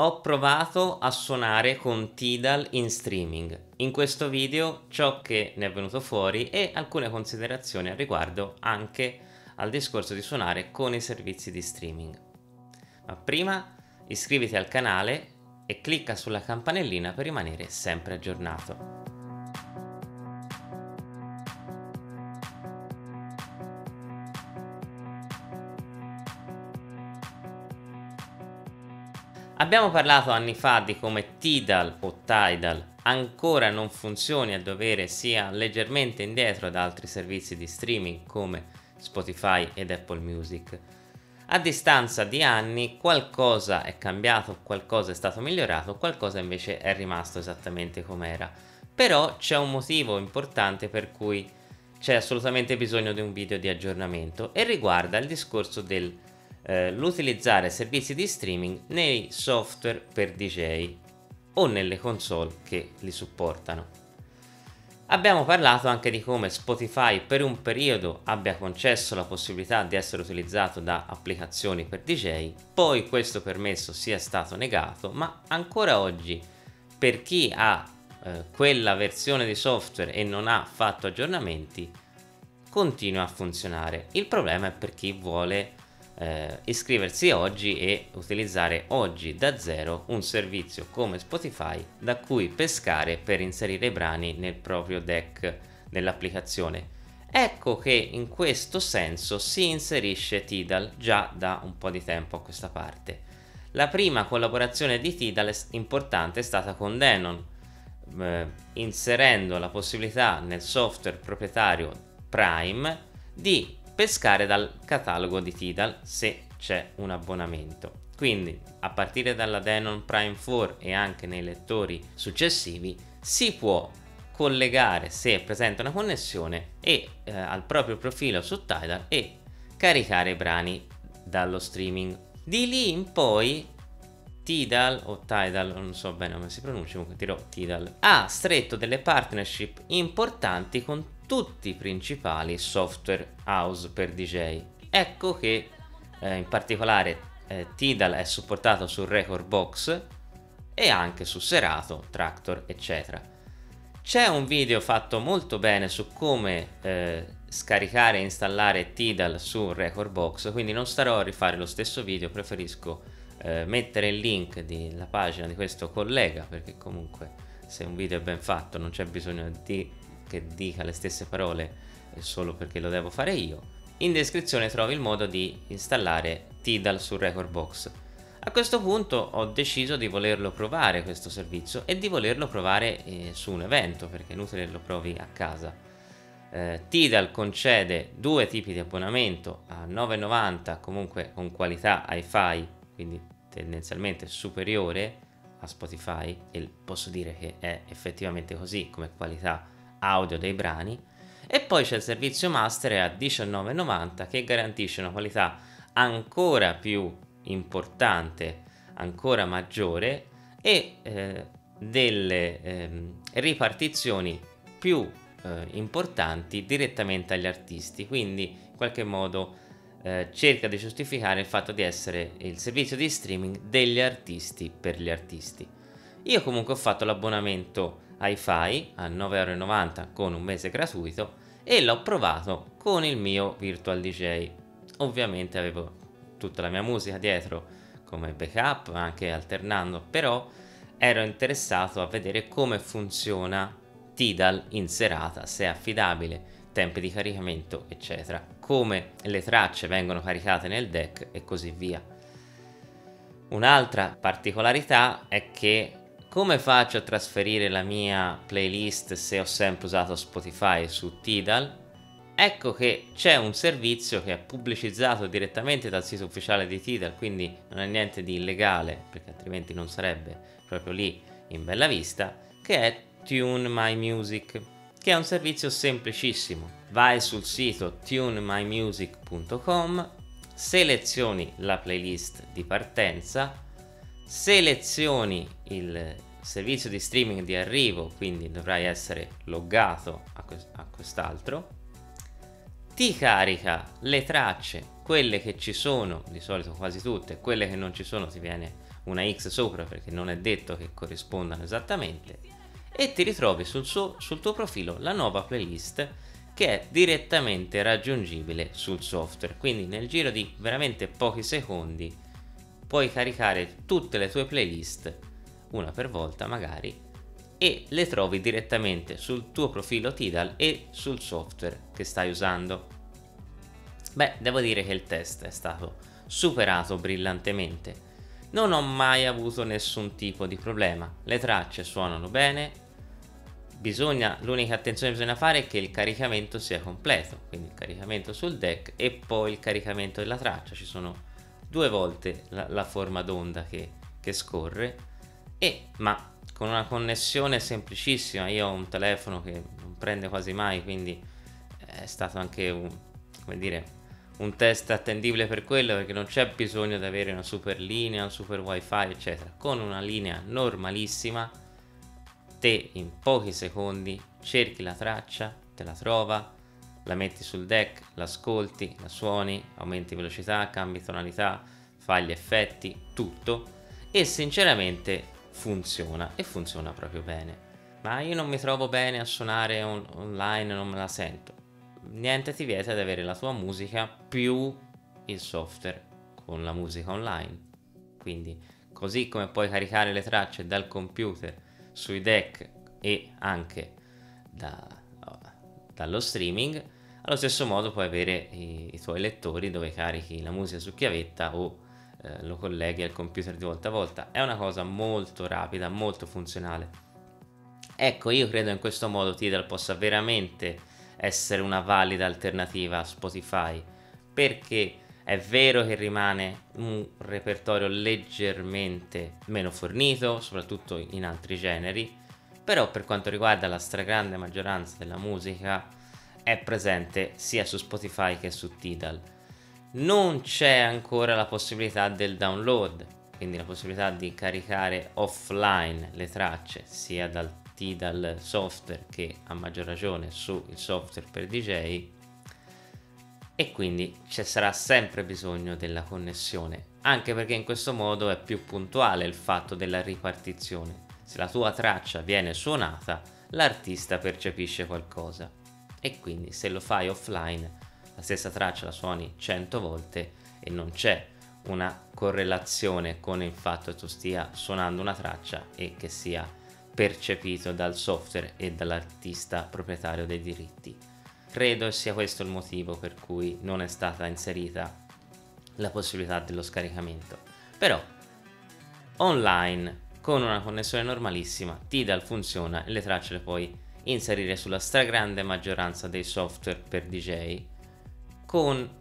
Ho provato a suonare con Tidal in streaming. In questo video ciò che ne è venuto fuori e alcune considerazioni al riguardo anche al discorso di suonare con i servizi di streaming. Ma prima iscriviti al canale e clicca sulla campanellina per rimanere sempre aggiornato. Abbiamo parlato anni fa di come Tidal o Tidal ancora non funzioni a dovere sia leggermente indietro da altri servizi di streaming come Spotify ed Apple Music. A distanza di anni qualcosa è cambiato, qualcosa è stato migliorato, qualcosa invece è rimasto esattamente com'era. Però c'è un motivo importante per cui c'è assolutamente bisogno di un video di aggiornamento e riguarda il discorso del eh, l'utilizzare servizi di streaming nei software per DJ o nelle console che li supportano. Abbiamo parlato anche di come Spotify per un periodo abbia concesso la possibilità di essere utilizzato da applicazioni per DJ, poi questo permesso sia stato negato, ma ancora oggi per chi ha eh, quella versione di software e non ha fatto aggiornamenti continua a funzionare. Il problema è per chi vuole eh, iscriversi oggi e utilizzare oggi da zero un servizio come Spotify da cui pescare per inserire i brani nel proprio deck dell'applicazione. Ecco che in questo senso si inserisce Tidal già da un po' di tempo a questa parte. La prima collaborazione di Tidal importante è stata con Denon, eh, inserendo la possibilità nel software proprietario Prime di pescare dal catalogo di Tidal se c'è un abbonamento. Quindi a partire dalla Denon Prime 4 e anche nei lettori successivi si può collegare se è presente una connessione e eh, al proprio profilo su Tidal e caricare i brani dallo streaming. Di lì in poi Tidal o Tidal, non so bene come si pronuncia, comunque dirò Tidal, ha stretto delle partnership importanti con tutti i principali software house per DJ. Ecco che eh, in particolare eh, Tidal è supportato su Record Box e anche su Serato, Tractor, eccetera. C'è un video fatto molto bene su come eh, scaricare e installare Tidal su Record Box, quindi non starò a rifare lo stesso video, preferisco eh, mettere il link della pagina di questo collega perché comunque se un video è ben fatto non c'è bisogno di che dica le stesse parole solo perché lo devo fare io, in descrizione trovi il modo di installare Tidal su Recordbox. A questo punto ho deciso di volerlo provare questo servizio e di volerlo provare eh, su un evento perché è inutile lo provi a casa. Eh, Tidal concede due tipi di abbonamento a 9,90 comunque con qualità hi-fi, quindi tendenzialmente superiore a Spotify e posso dire che è effettivamente così come qualità audio dei brani e poi c'è il servizio master a 19,90 che garantisce una qualità ancora più importante, ancora maggiore e eh, delle eh, ripartizioni più eh, importanti direttamente agli artisti, quindi in qualche modo eh, cerca di giustificare il fatto di essere il servizio di streaming degli artisti per gli artisti. Io comunque ho fatto l'abbonamento hi-fi a 9,90€ con un mese gratuito e l'ho provato con il mio Virtual DJ. Ovviamente avevo tutta la mia musica dietro come backup, anche alternando, però ero interessato a vedere come funziona Tidal in serata, se è affidabile, tempi di caricamento, eccetera, come le tracce vengono caricate nel deck e così via. Un'altra particolarità è che come faccio a trasferire la mia playlist se ho sempre usato Spotify su Tidal? Ecco che c'è un servizio che è pubblicizzato direttamente dal sito ufficiale di Tidal, quindi non è niente di illegale, perché altrimenti non sarebbe proprio lì in bella vista, che è Tune My Music, che è un servizio semplicissimo. Vai sul sito tunemymusic.com, selezioni la playlist di partenza, selezioni il servizio di streaming di arrivo, quindi dovrai essere loggato a, a quest'altro, ti carica le tracce, quelle che ci sono, di solito quasi tutte, quelle che non ci sono ti viene una X sopra perché non è detto che corrispondano esattamente e ti ritrovi sul, suo, sul tuo profilo la nuova playlist che è direttamente raggiungibile sul software. Quindi nel giro di veramente pochi secondi puoi caricare tutte le tue playlist una per volta magari e le trovi direttamente sul tuo profilo Tidal e sul software che stai usando. Beh, devo dire che il test è stato superato brillantemente. Non ho mai avuto nessun tipo di problema. Le tracce suonano bene. Bisogna, l'unica attenzione che bisogna fare è che il caricamento sia completo, quindi il caricamento sul deck e poi il caricamento della traccia. Ci sono due volte la, la forma d'onda che, che scorre, e, ma con una connessione semplicissima. Io ho un telefono che non prende quasi mai, quindi è stato anche un, dire, un test attendibile per quello perché non c'è bisogno di avere una super linea, un super wifi, eccetera. Con una linea normalissima, te in pochi secondi cerchi la traccia, te la trova, la metti sul deck, l'ascolti, la suoni, aumenti velocità, cambi tonalità, fai gli effetti, tutto. E sinceramente funziona e funziona proprio bene. Ma io non mi trovo bene a suonare on- online, non me la sento. Niente ti vieta di avere la tua musica più il software con la musica online. Quindi, così come puoi caricare le tracce dal computer sui deck e anche da, dallo streaming, allo stesso modo puoi avere i, i tuoi lettori dove carichi la musica su chiavetta o eh, lo colleghi al computer di volta a volta. È una cosa molto rapida, molto funzionale. Ecco, io credo in questo modo Tidal possa veramente essere una valida alternativa a Spotify, perché è vero che rimane un repertorio leggermente meno fornito, soprattutto in altri generi, però per quanto riguarda la stragrande maggioranza della musica è presente sia su Spotify che su Tidal non c'è ancora la possibilità del download, quindi la possibilità di caricare offline le tracce sia dal Tidal software che a maggior ragione sul software per DJ e quindi ci sarà sempre bisogno della connessione, anche perché in questo modo è più puntuale il fatto della ripartizione. Se la tua traccia viene suonata, l'artista percepisce qualcosa e quindi se lo fai offline la stessa traccia la suoni 100 volte e non c'è una correlazione con il fatto che tu stia suonando una traccia e che sia percepito dal software e dall'artista proprietario dei diritti. Credo sia questo il motivo per cui non è stata inserita la possibilità dello scaricamento. Però online con una connessione normalissima Tidal funziona e le tracce le puoi inserire sulla stragrande maggioranza dei software per DJ con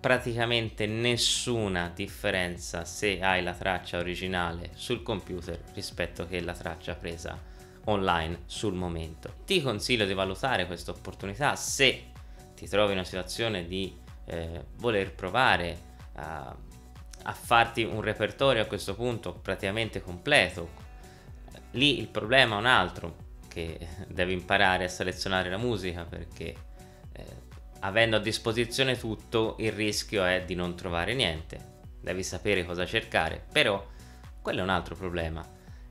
praticamente nessuna differenza se hai la traccia originale sul computer rispetto che la traccia presa online sul momento. Ti consiglio di valutare questa opportunità se ti trovi in una situazione di eh, voler provare a, a farti un repertorio a questo punto praticamente completo. Lì il problema è un altro, che devi imparare a selezionare la musica perché avendo a disposizione tutto, il rischio è di non trovare niente. Devi sapere cosa cercare, però quello è un altro problema.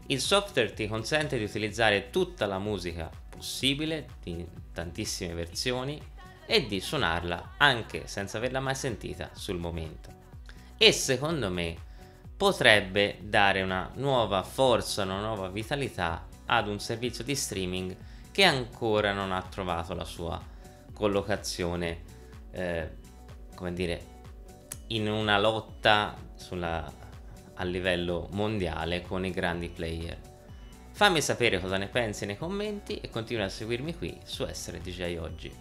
Il software ti consente di utilizzare tutta la musica possibile, in tantissime versioni, e di suonarla anche senza averla mai sentita sul momento. E secondo me potrebbe dare una nuova forza, una nuova vitalità ad un servizio di streaming che ancora non ha trovato la sua collocazione, eh, come dire, in una lotta sulla, a livello mondiale con i grandi player. Fammi sapere cosa ne pensi nei commenti e continua a seguirmi qui su Essere DJ Oggi.